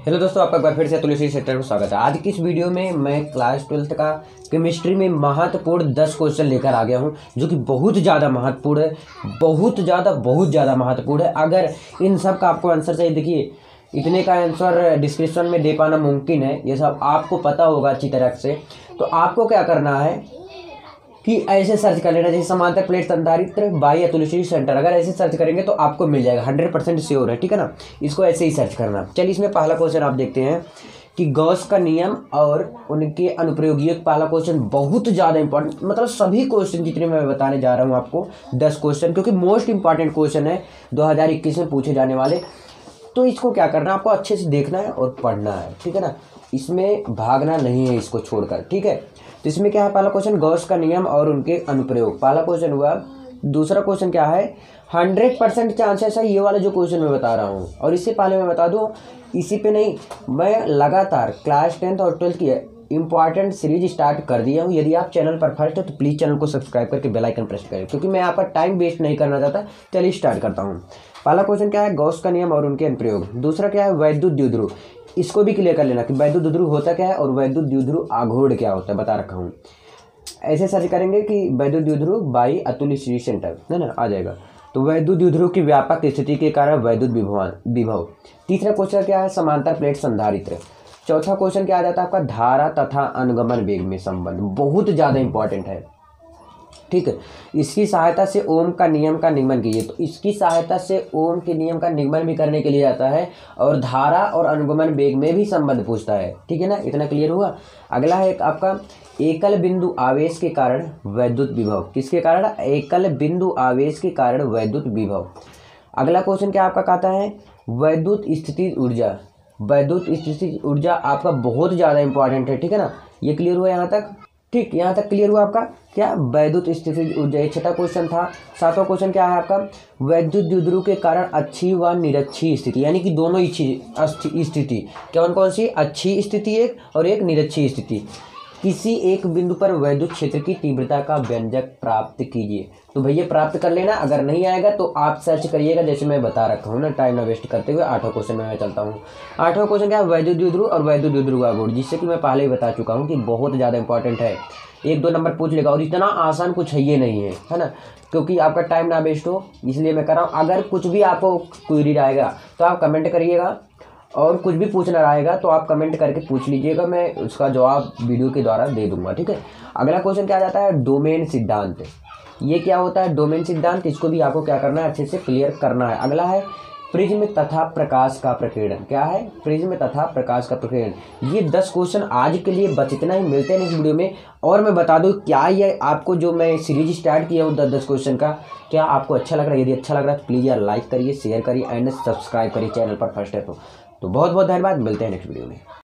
Hello दोस्तों, आपका एक बार फिर से तुलसी सेक्टर में स्वागत है। आज की इस वीडियो में मैं क्लास ट्वेल्थ का केमिस्ट्री में महत्वपूर्ण दस क्वेश्चन लेकर आ गया हूँ, जो कि बहुत ज़्यादा महत्वपूर्ण है, बहुत ज़्यादा बहुत ज़्यादा महत्वपूर्ण है। अगर इन सब का आपको आंसर चाहिए, देखिए, इतने का आंसर डिस्क्रिप्शन में दे पाना मुमकिन है, ये सब आपको पता होगा अच्छी तरह से। तो आपको क्या करना है कि ऐसे सर्च कर लेना, जैसे समांतर प्लेट संधारित्र बाई तुलसी सेंटर, अगर ऐसे सर्च करेंगे तो आपको मिल जाएगा, हंड्रेड परसेंट श्योर है, ठीक है ना? इसको ऐसे ही सर्च करना। चलिए इसमें पहला क्वेश्चन आप देखते हैं कि गौस का नियम और उनके अनुप्रयोगी पहला क्वेश्चन बहुत ज़्यादा इंपॉर्टेंट मतलब सभी क्वेश्चन जितने मैं बताने जा रहा हूँ आपको, दस क्वेश्चन, क्योंकि मोस्ट इंपॉर्टेंट क्वेश्चन है, दो हज़ार इक्कीस में पूछे जाने वाले। तो इसको क्या करना है? आपको अच्छे से देखना है और पढ़ना है, ठीक है ना? इसमें भागना नहीं है इसको छोड़कर, ठीक है? तो इसमें क्या है, पहला क्वेश्चन गौस का नियम और उनके अनुप्रयोग। पहला क्वेश्चन हुआ, दूसरा क्वेश्चन क्या है? हंड्रेड परसेंट चांसेस है ये वाला जो क्वेश्चन मैं बता रहा हूँ। और इससे पहले मैं बता दूँ, इसी पे नहीं, मैं लगातार क्लास टेंथ और ट्वेल्थ की इंपॉर्टेंट सीरीज़ स्टार्ट कर दिया हूँ। यदि आप चैनल पर फ़र्स्ट है तो प्लीज़ चैनल को सब्सक्राइब करके बेल आइकन प्रेस करें, क्योंकि मैं यहाँ पर टाइम वेस्ट नहीं करना चाहता। चलिए स्टार्ट करता हूँ। पहला क्वेश्चन क्या है गौस का नियम और उनके अनुप्रयोग। दूसरा क्या है, वैद्युत द्युध्रुव इसको भी क्लियर कर लेना कि वैद्युत द्युध्रुव होता क्या है और वैद्युत द्युध्रुव आघूर्ण क्या होता है, बता रखा हूँ। ऐसे सर्च करेंगे कि वैद्युत द्युध्रुव बाई अतुल श्री सेंटर है ना, आ जाएगा। तो वैद्युत द्युध्रुव की व्यापक स्थिति के कारण वैद्युत विभवान विभव। तीसरा क्वेश्चन क्या है? समांतर प्लेट संधारित्र। चौथा क्वेश्चन क्या आ जाता है आपका? धारा तथा अनुगमन वेग में संबंध। बहुत ज़्यादा इंपॉर्टेंट है। ठीक है? इसकी सहायता से ओम का नियम का निगमन कीजिए। तो इसकी सहायता से ओम के नियम का निगमन भी करने के लिए जाता है और धारा और अनुगमन वेग में भी संबंध पूछता है। ठीक है ना? इतना क्लियर हुआ? अगला है एक आपका एकल बिंदु आवेश के कारण वैद्युत विभव। किसके कारण? एकल बिंदु आवेश के कारण वैद्युत विभव। अगला क्वेश्चन क्या आपका कहता है? वैद्युत स्थिति ऊर्जा। वैद्युत स्थिति ऊर्जा आपका बहुत ज़्यादा इंपॉर्टेंट है। ठीक है ना? ये क्लियर हुआ यहाँ तक? ठीक, यहाँ तक क्लियर हुआ आपका? क्या वैद्युत स्थिति ऊर्जा छठा क्वेश्चन था, सातवां क्वेश्चन क्या है आपका? वैद्युत द्युद्रु के कारण अच्छी व निरक्षी स्थिति, यानी कि दोनों ही स्थिति। कौन कौन सी? अच्छी स्थिति एक और एक निरक्षी स्थिति। किसी एक बिंदु पर वैद्युत क्षेत्र की तीव्रता का व्यंजक प्राप्त कीजिए। तो भैया प्राप्त कर लेना। अगर नहीं आएगा तो आप सर्च करिएगा, जैसे मैं बता रखा हूँ ना टाइम ना वेस्ट करते हुए आठवां क्वेश्चन में मैं चलता हूँ। आठवां क्वेश्चन क्या? है वैद्युत द्युद्रु और वैद्युत द्युद्रु का गुण जिससे कि मैं पहले ही बता चुका हूँ कि बहुत ज़्यादा इंपॉर्टेंट है। एक दो नंबर पूछ लेगा, और इतना आसान कुछ है ये नहीं है है ना? क्योंकि आपका टाइम ना वेस्ट हो, इसलिए मैं कर रहा हूँ। अगर कुछ भी आपको क्वेरी आएगा तो आप कमेंट करिएगा। और कुछ भी पूछना रहेगा तो आप कमेंट करके पूछ लीजिएगा, मैं उसका जवाब वीडियो के द्वारा दे दूँगा, ठीक है? अगला क्वेश्चन क्या जाता है? डोमेन सिद्धांत। ये क्या होता है? डोमेन सिद्धांत, इसको भी आपको क्या करना है? अच्छे से क्लियर करना है। अगला है, प्रिज्म तथा प्रकाश का प्रकीर्णन। क्या है? प्रिज्म तथा प्रकाश का प्रकीर्णन। ये दस क्वेश्चन आज के लिए बस इतना ही। मिलते हैं इस वीडियो में। और मैं बता दूँ, क्या ये आपको जो मैं सीरीज़ स्टार्ट किया हूँ दस दस क्वेश्चन का, क्या आपको अच्छा लग रहा है? यदि अच्छा लग रहा है तो प्लीज़ यार लाइक करिए शेयर करिए एंड सब्सक्राइब करिए चैनल पर फ़र्स्ट तो तो बहुत बहुत धन्यवाद मिलते हैं नेक्स्ट वीडियो में।